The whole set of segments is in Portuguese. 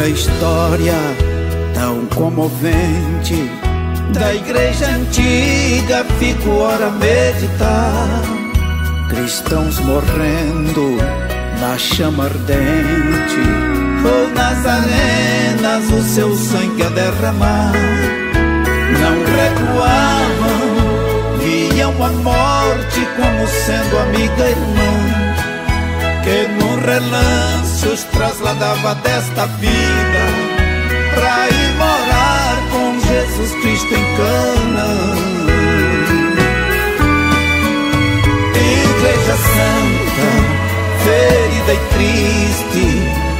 a história tão comovente da igreja antiga, fico ora a meditar. Cristãos morrendo na chama ardente, ou nas arenas o seu sangue a derramar. Não recuavam, viam a morte como sendo amiga irmã que num relance os trasladava desta vida para ir morar com Jesus Cristo em Cana. Igreja Santa, ferida e triste,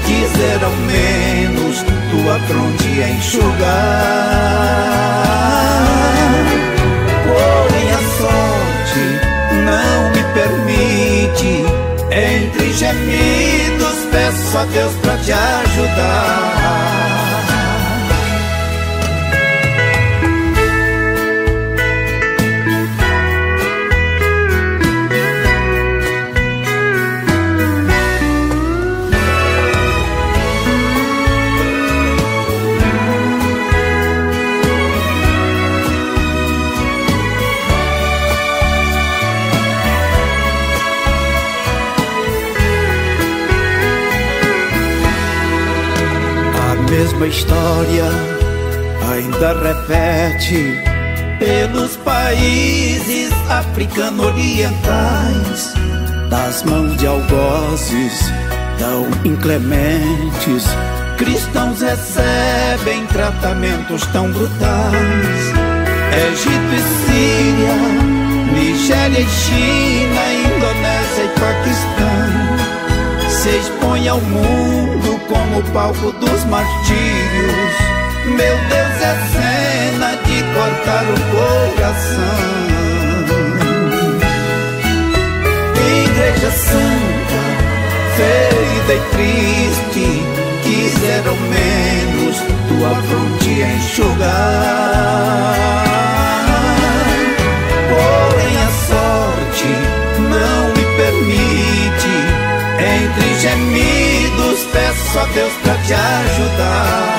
dizer ao menos tua fronte enxugar. Deus pra te ajudar mesma história ainda repete pelos países africano-orientais, das mãos de algozes tão inclementes. Cristãos recebem tratamentos tão brutais. Egito e Síria, Nigéria e China, Indonésia e Paquistão se expõe ao mundo como palco dos martírios. Meu Deus, é cena de cortar o coração. Igreja Santa, ferida e triste, quiseram menos tua fronte enxugar. A Deus pra te ajudar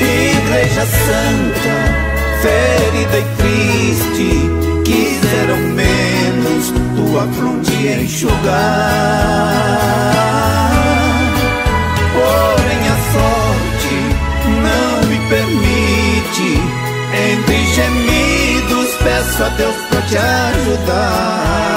Igreja Santa, ferida e triste Quiseram menos tua fronte enxugar Porém a sorte não me permite Entre gemidos peço a Deus pra te ajudar.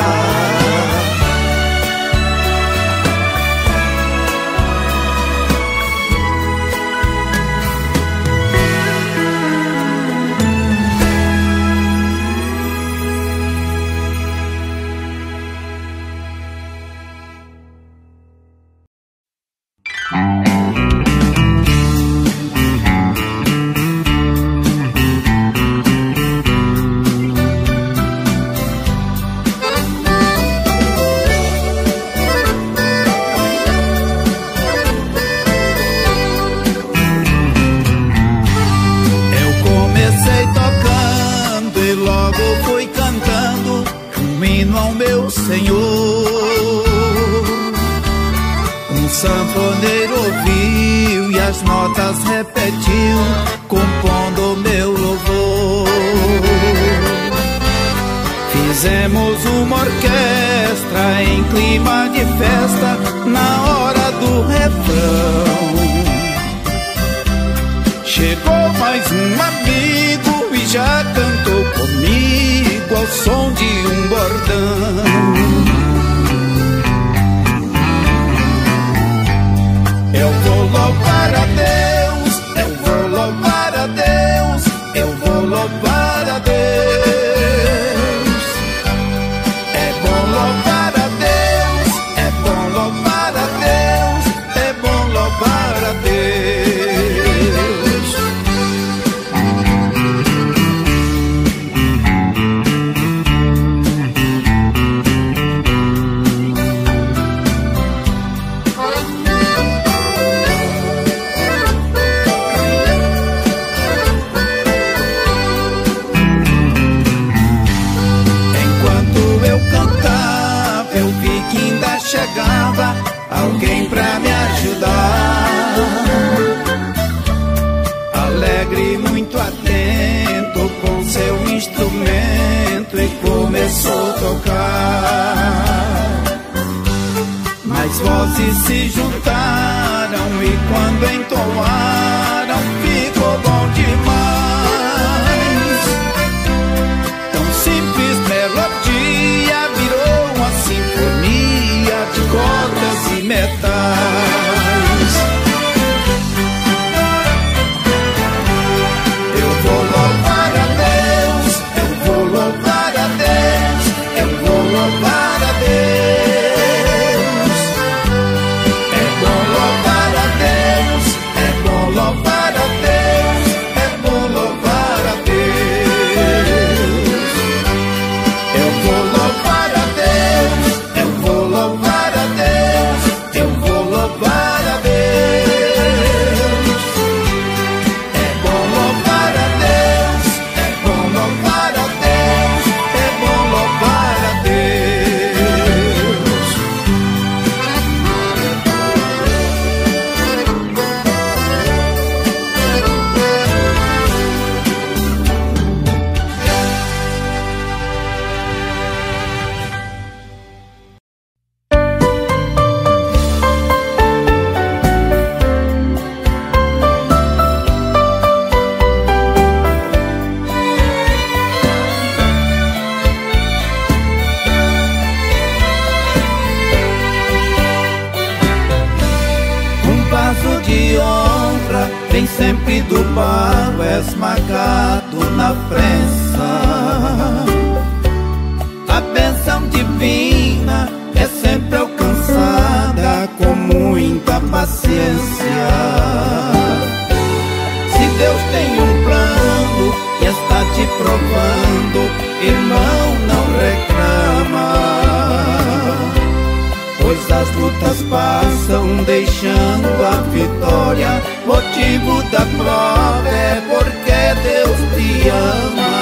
Passam deixando a vitória. Motivo da prova é porque Deus te ama.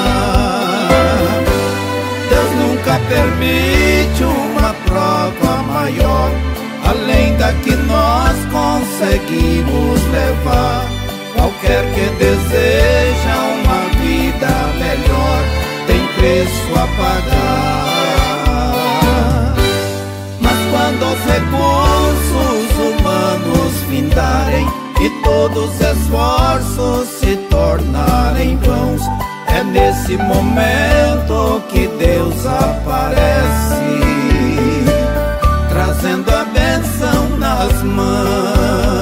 Deus nunca permite uma prova maior, além da que nós conseguimos levar. Qualquer que deseja uma vida melhor tem preço a pagar quando os recursos findarem e todos os esforços se tornarem vãos, é nesse momento que Deus aparece, trazendo a benção nas mãos.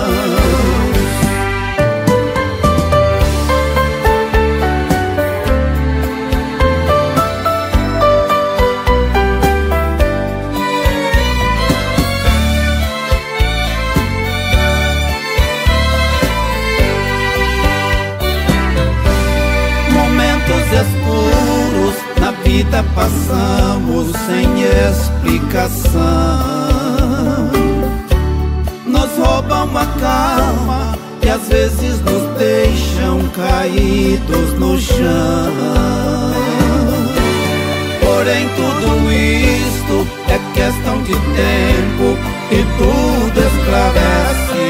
Vida passamos sem explicação. Nos roubam a calma e às vezes nos deixam caídos no chão. Porém, tudo isto é questão de tempo e tudo esclarece.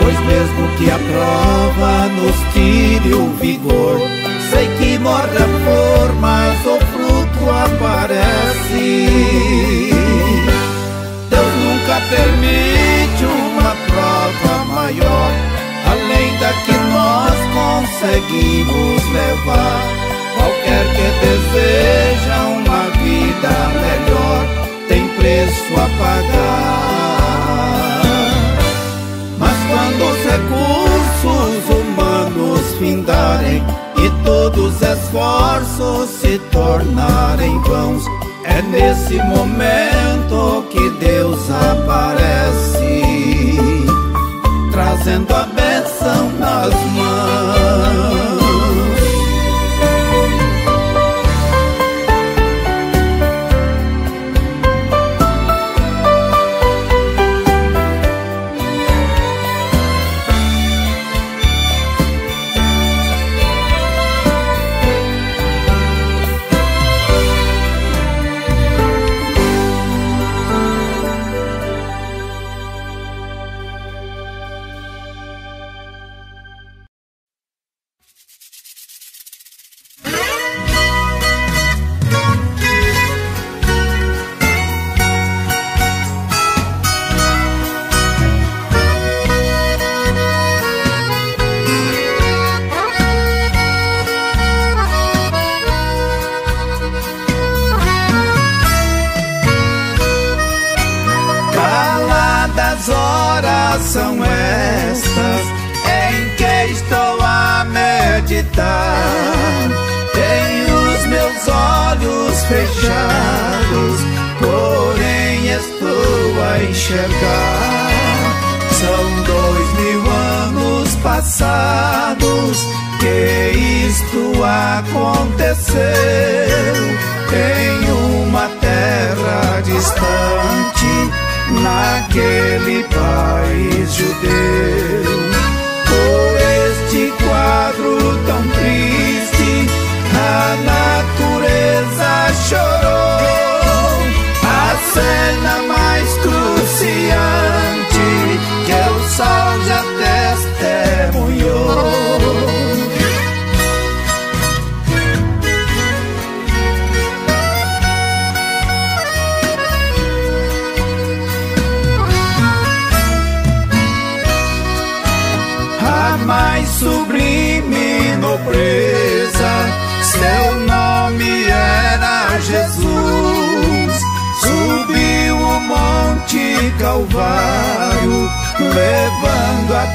Pois mesmo que a prova nos tire o vigor, morre a flor, mas o fruto aparece. Deus nunca permite uma prova maior, além da que nós conseguimos levar. Qualquer que deseja uma vida melhor, tem preço a pagar. Todos os esforços se tornarem vãos, é nesse momento que Deus aparece, trazendo a benção nas mãos.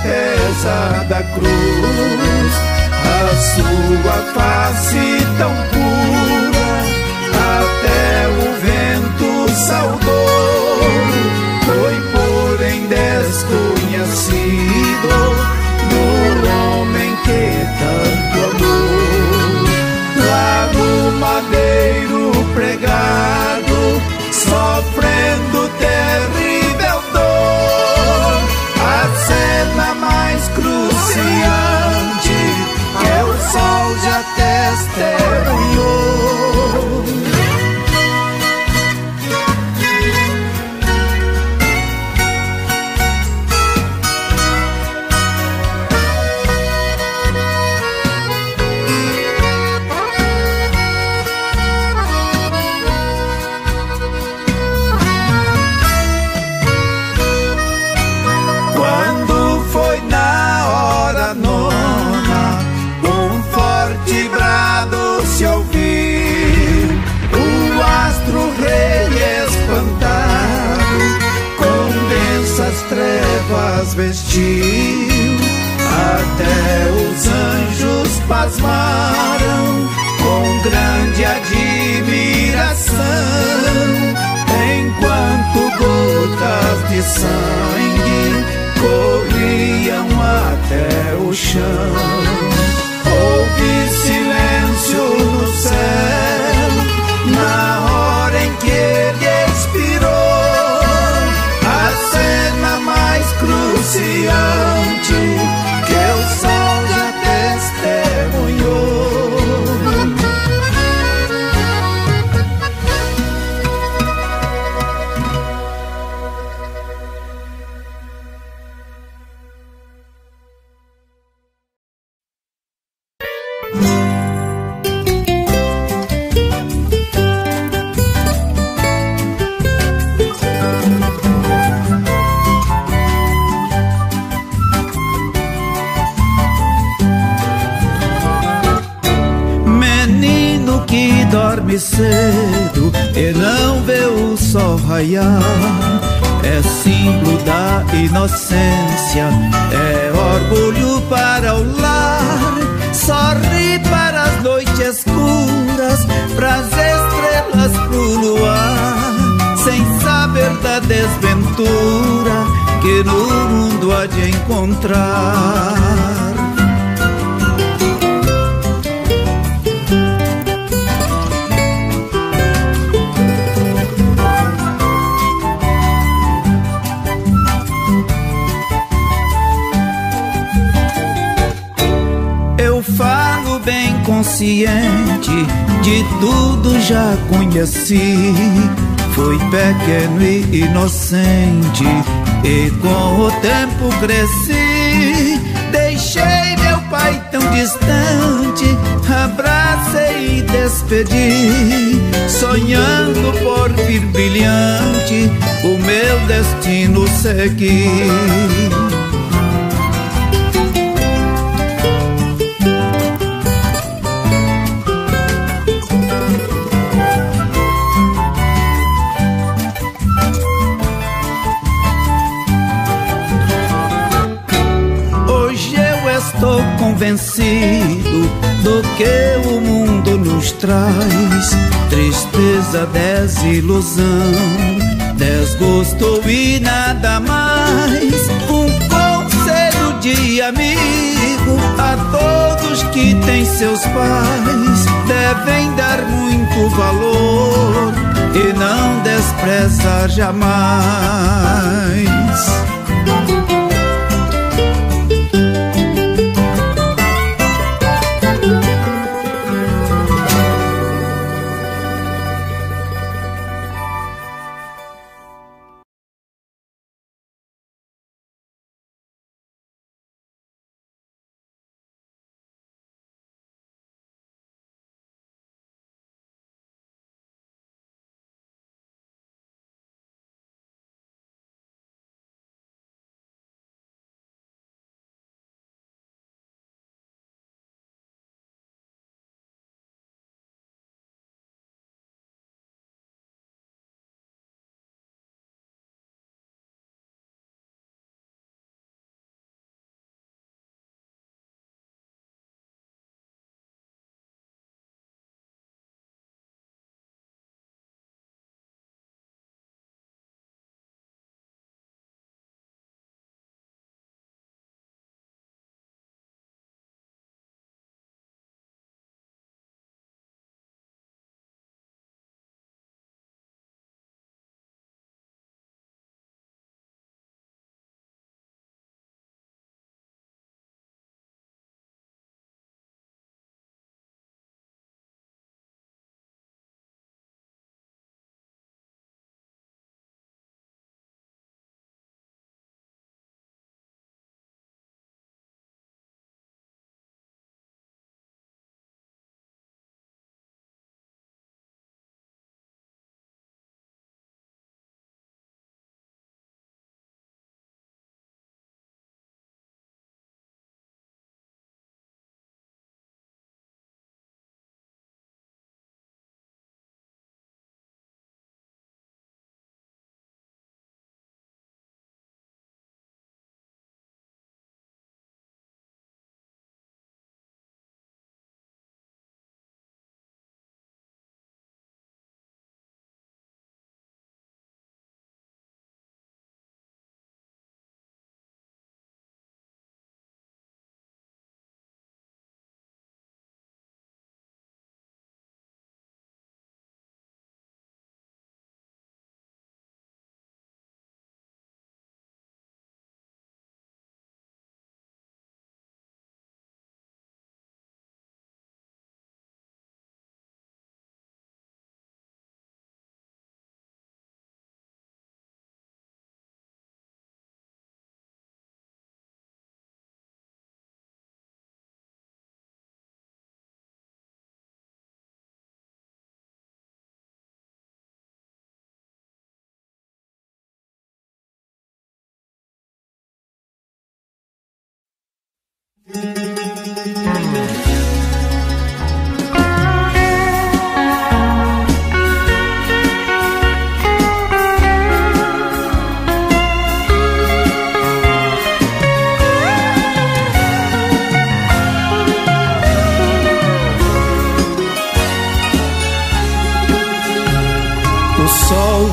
Presa da cruz, a sua face tão pura say pequeno e inocente. E com o tempo cresci, deixei meu pai tão distante, abracei e despedi, sonhando por vir brilhante, o meu destino seguir. Traz. Tristeza, desilusão, desgosto e nada mais. Um conselho de amigo a todos que têm seus pais. Devem dar muito valor e não desprezar jamais.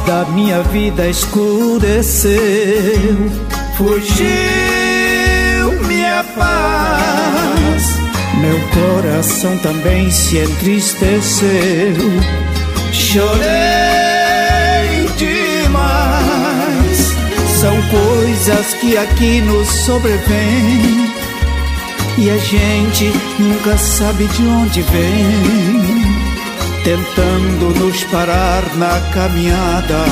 Da minha vida escureceu, fugiu minha paz. Meu coração também se entristeceu, chorei demais. São coisas que aqui nos sobrevêm e a gente nunca sabe de onde vem tentando nos parar na caminhada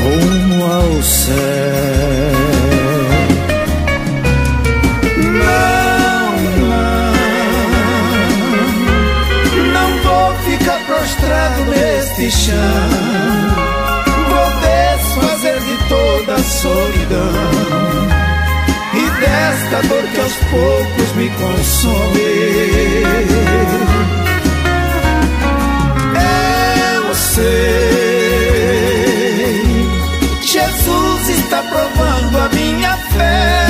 rumo ao céu. Neste chão. Vou desfazer de toda a solidão e desta dor que aos poucos me consome. sei. Jesus está provando a minha fé,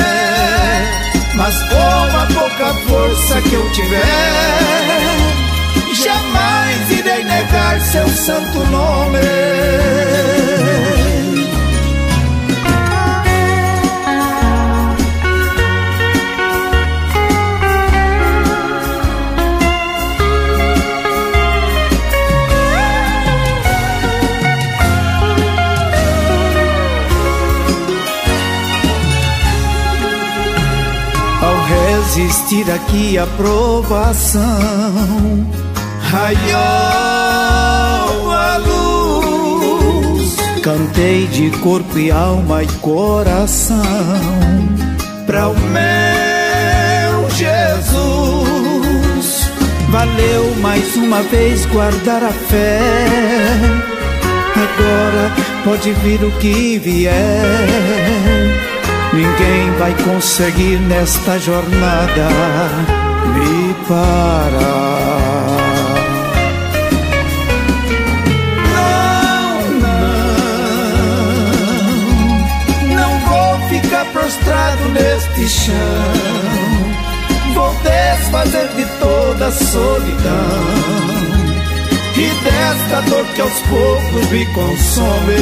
mas como há pouco força que eu tiver, jamais negar seu santo nome. existir aqui a provação. Raiou a cantei de corpo e alma e coração para o meu Jesus. Valeu mais uma vez guardar a fé. Agora pode vir o que vier Ninguém vai conseguir nesta jornada me parar. Ficar prostrado neste chão. Vou desfazer de toda a solidão e desta dor que aos poucos me consome.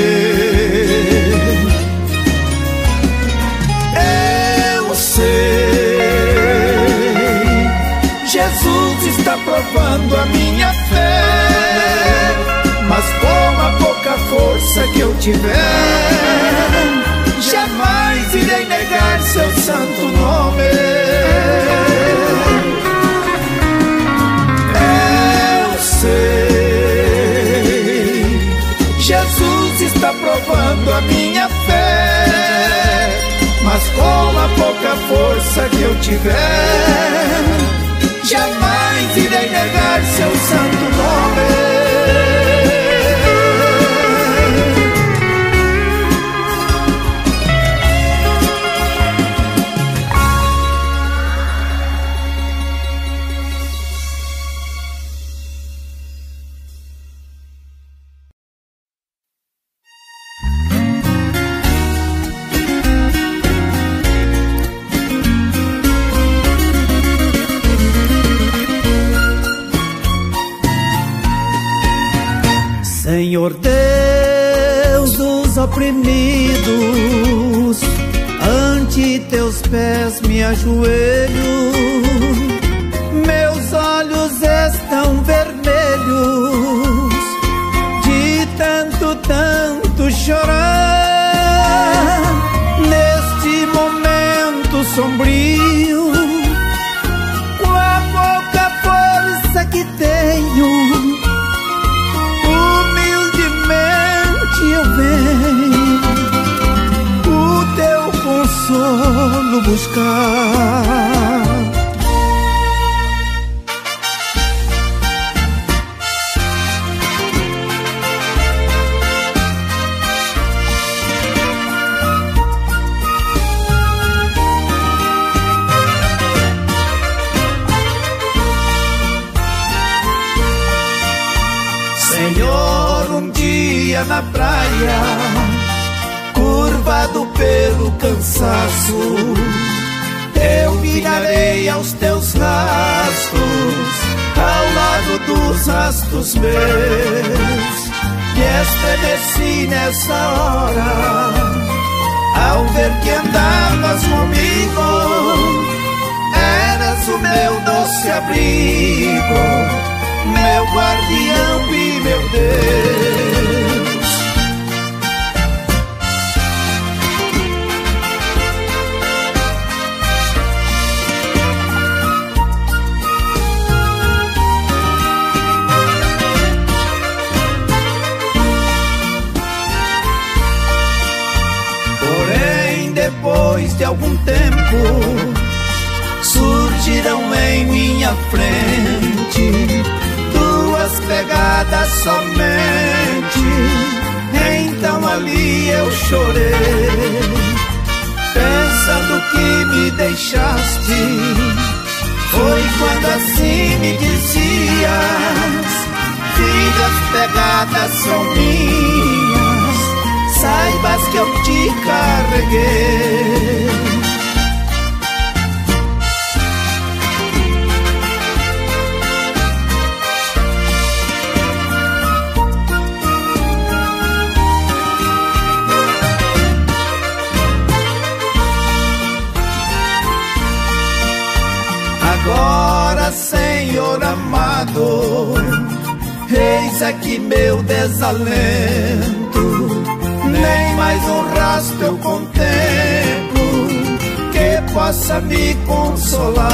Jesus está provando a minha fé. Mas com a pouca força que eu tiver, jamais irei negar seu santo nome. Eu sei, Jesus está provando a minha fé. Mas com a pouca força que eu tiver, jamais irei negar seu santo nome. cansaço, eu mirarei aos teus rastros, ao lado dos rastros meus. que estremeci nessa hora, ao ver que andavas comigo. Eras o meu doce abrigo, meu guardião e meu Deus. depois de algum tempo, surgirão em minha frente duas pegadas somente. Então ali eu chorei, pensando que me deixaste. Foi quando assim me dizias: Filhas, pegadas são minhas saibas que eu te carreguei. Agora, Senhor amado, eis aqui meu desalento nem mais um rastro eu contemplo que possa me consolar.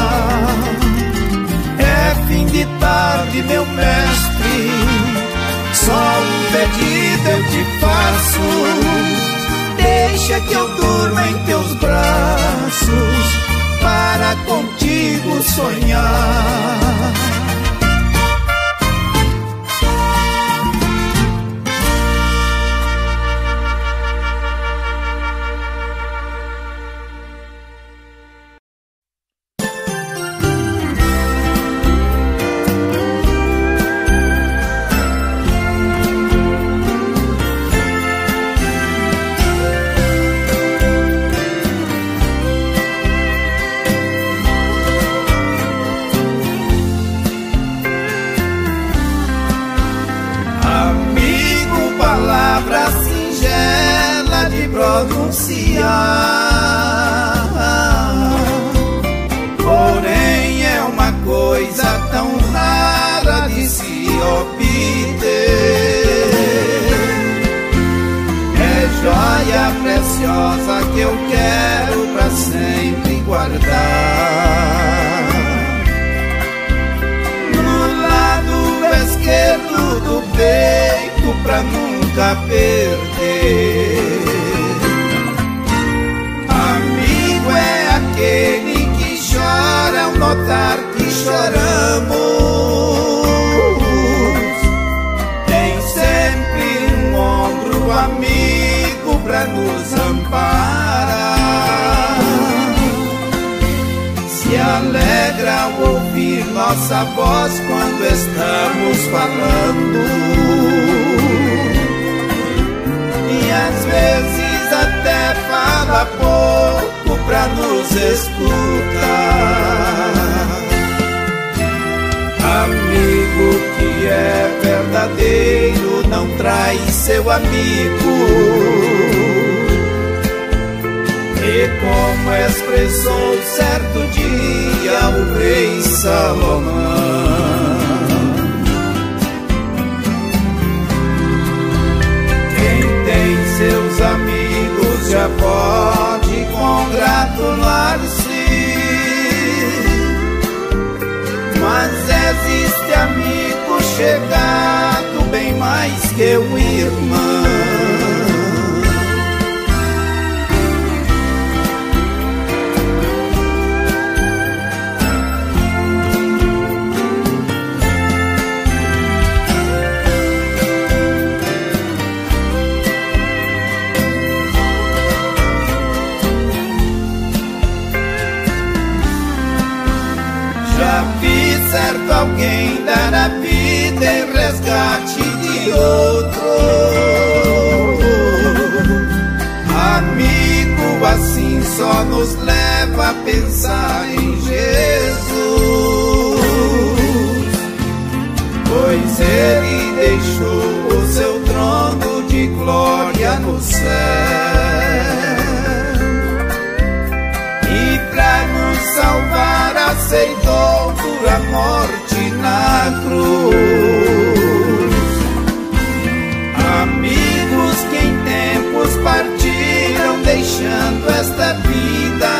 É fim de tarde, meu mestre, só um pedido eu te faço. Deixa que eu durma em teus braços para contigo sonhar. alegra ao ouvir nossa voz quando estamos falando. E às vezes até fala pouco pra nos escutar. Amigo que é verdadeiro não trai seu amigo. E como expressou certo dia o rei Salomão. Quem tem seus amigos já pode congratular-se. Mas existe amigo chegado bem mais que um irmão. alguém dar a vida em resgate de outro. Amigo, assim só nos leva a pensar em Jesus, pois ele deixou o seu trono de glória no céu. Amigos que em tempos partiram deixando esta vida.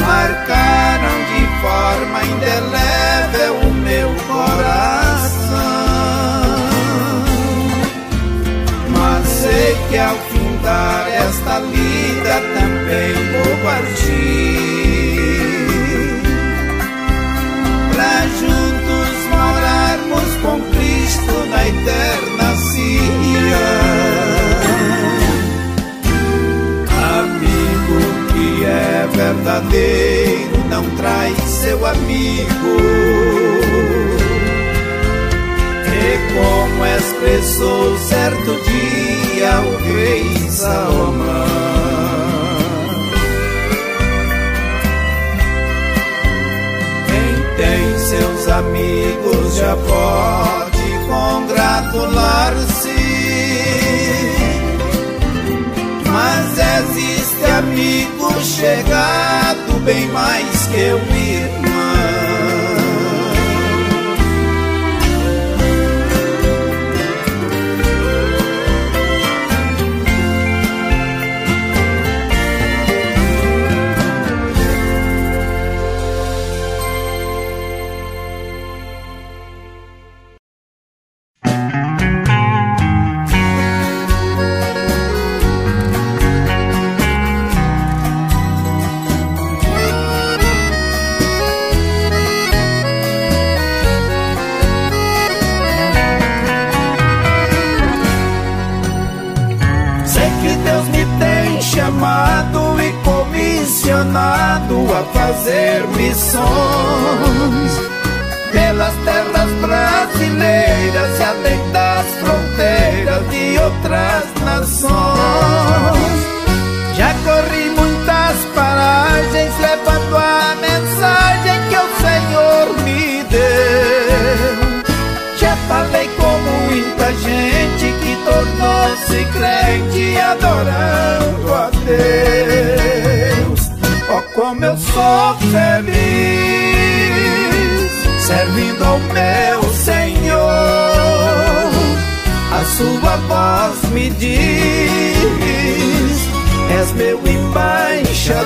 Marcaram de forma indelével o meu coração. Mas sei que ao findar esta vida também vou partir. eterna Síria. Amigo que é verdadeiro não trai seu amigo. E como expressou certo dia o rei Salomão. tem seus amigos de avó calcular-se. Mas existe amigo chegado bem mais que eu irmão. Fazer missões pelas terras brasileiras e além das fronteiras de outras nações. Sou feliz servindo ao meu Senhor. A sua voz me diz: És meu embaixador.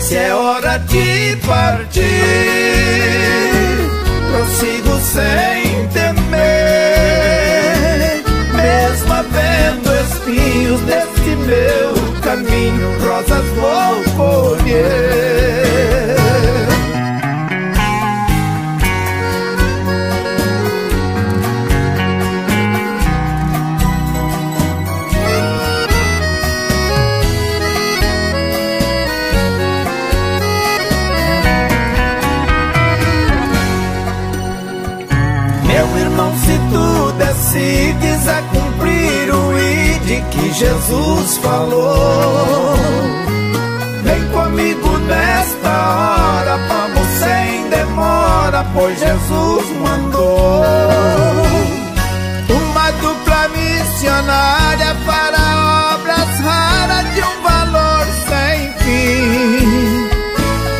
Se é hora de partir, prossigo sem temer, mesmo havendo espinhos deste meu colher. Meu irmão, se tu decides a cumprir o ide que Jesus falou, pois Jesus mandou uma dupla missionária para obras raras de um valor sem fim.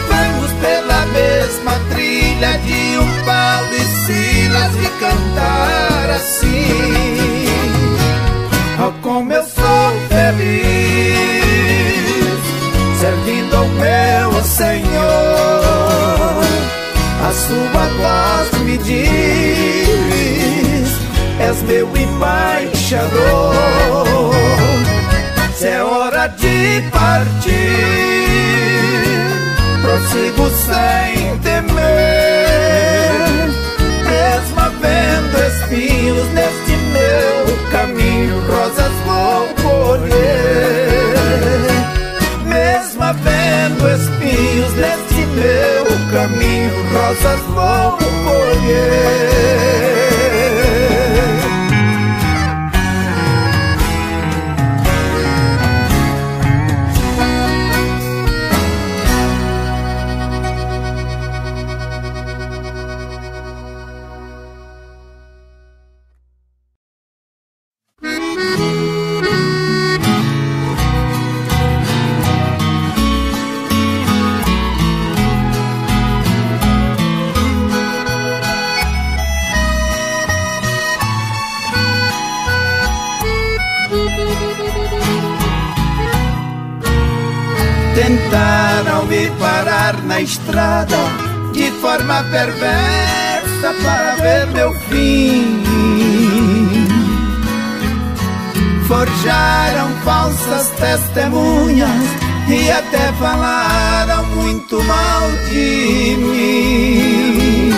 Vamos pela mesma trilha de um Paulo e Silas e cantar assim. Se é hora de partir, prossigo sem temer, mesmo havendo espinhos neste meu caminho, rosas vou colher. Mesmo havendo espinhos neste meu caminho, rosas vou colher. Forma perversa para ver meu fim. Forjaram falsas testemunhas e até falaram muito mal de mim.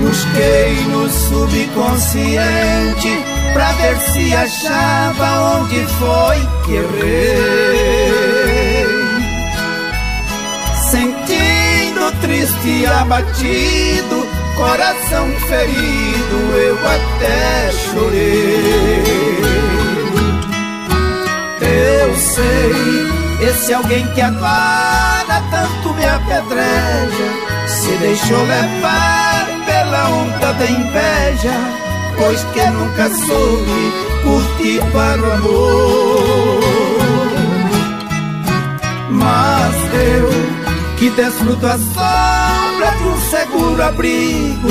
Busquei no subconsciente pra ver se achava onde foi que errei. Triste abatido, coração ferido, eu até chorei. Eu sei, esse alguém que agora tanto me apedreja, se deixou levar pela onda da inveja pois que nunca soube curti para o amor. Mas eu que desfruto a sombra um seguro abrigo,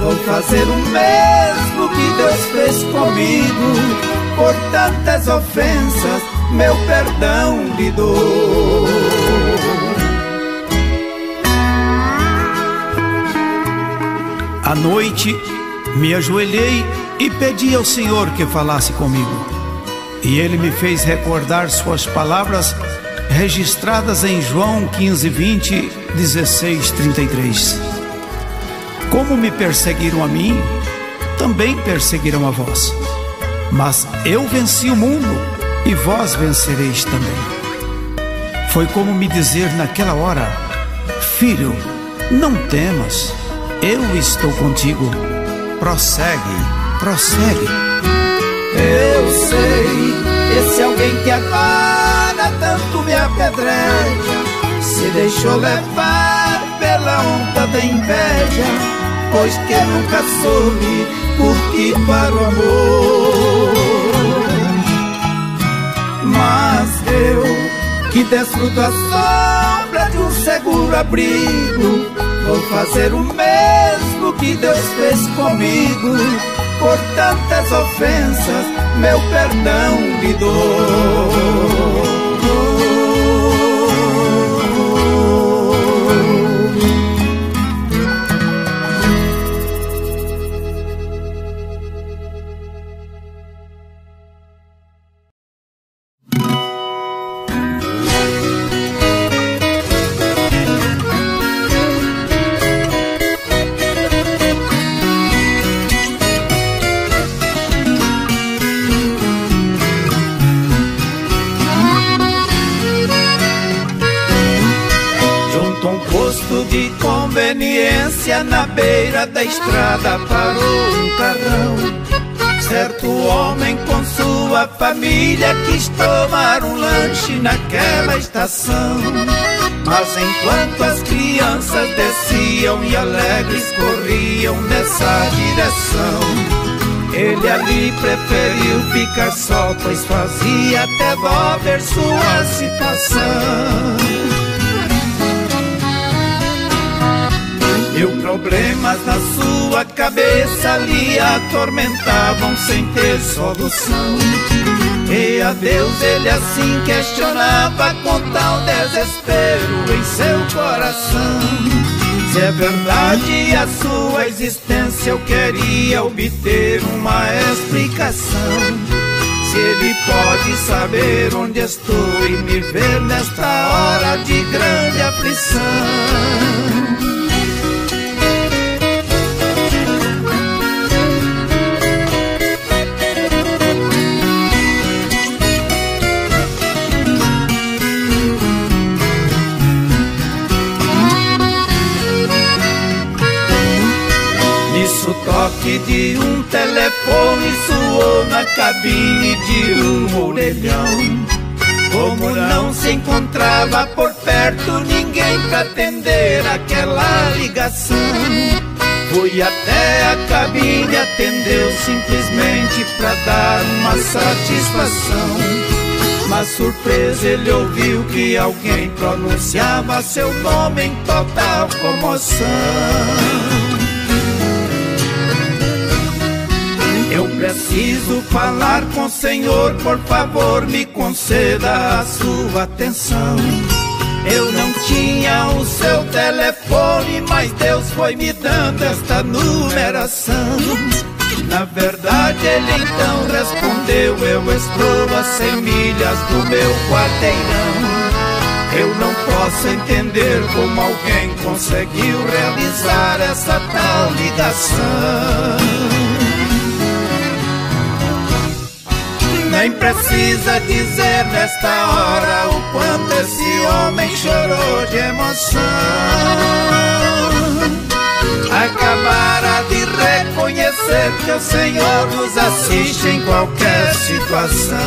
vou fazer o mesmo que Deus fez comigo. Por tantas ofensas, meu perdão lhe dou. À noite, me ajoelhei e pedi ao Senhor que falasse comigo. E ele me fez recordar suas palavras registradas em João 15, 20, 16, 33. Como me perseguiram a mim, também perseguirão a vós. Mas eu venci o mundo e vós vencereis também. Foi como me dizer naquela hora: Filho, não temas, eu estou contigo. Prossegue, prossegue. Eu sei, esse alguém que agora tanto me apedreja, se deixou levar pela onda da inveja, pois que nunca soube curtir para o amor. Mas eu, que desfruto a sombra de um seguro abrigo, vou fazer o mesmo que Deus fez comigo. Por tantas ofensas, meu perdão lhe dou. Beira da estrada parou um carrão. Certo homem com sua família quis tomar um lanche naquela estação. Mas enquanto as crianças desciam e alegres corriam nessa direção, ele ali preferiu ficar só, pois fazia até dó ver sua situação. Problemas na sua cabeça lhe atormentavam sem ter solução. E a Deus ele assim questionava com tal desespero em seu coração. Se é verdade a sua existência, eu queria obter uma explicação. Se ele pode saber onde estou e me ver nesta hora de grande aflição. De um telefone soou na cabine de um orelhão. Como não se encontrava por perto ninguém para atender aquela ligação. Fui até a cabine, atendeu simplesmente para dar uma satisfação. Mas surpresa ele ouviu que alguém pronunciava seu nome em total comoção. Preciso falar com o Senhor, por favor, me conceda a sua atenção. Eu não tinha o seu telefone, mas Deus foi me dando esta numeração. Na verdade, ele então respondeu: Eu estou a cem milhas do meu quarteirão. Eu não posso entender como alguém conseguiu realizar essa tal ligação. Nem precisa dizer nesta hora o quanto esse homem chorou de emoção. Acabara de reconhecer que o Senhor nos assiste em qualquer situação.